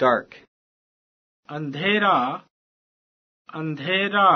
dark, अंधेरा अंधेरा